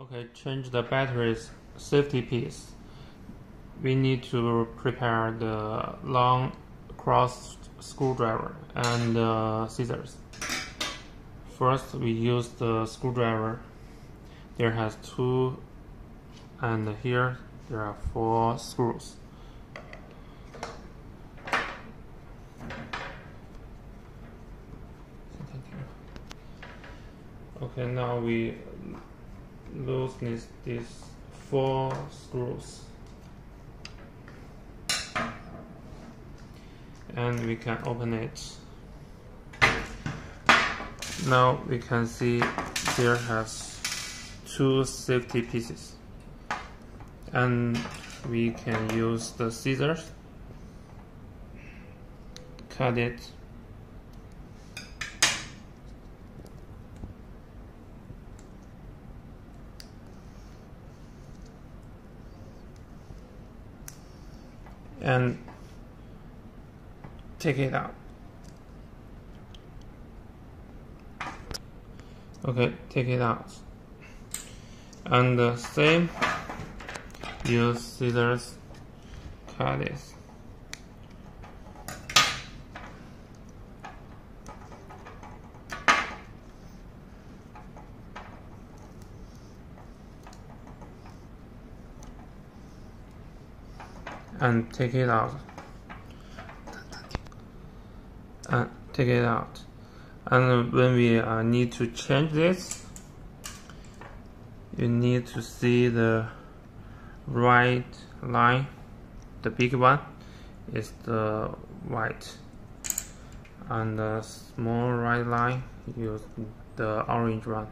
Okay, change the battery's safety piece. We need to prepare the long cross screwdriver and uh, scissors. First, we use the screwdriver. There has two, and here there are four screws. Okay, now we loosen these four screws. And we can open it. Now we can see there has two safety pieces. And we can use the scissors, cut it and take it out. Okay, take it out. And the same, use scissors, cut it. And take it out. And take it out. And when we uh, need to change this you need to see the right line. The big one is the white. And the small right line use the orange one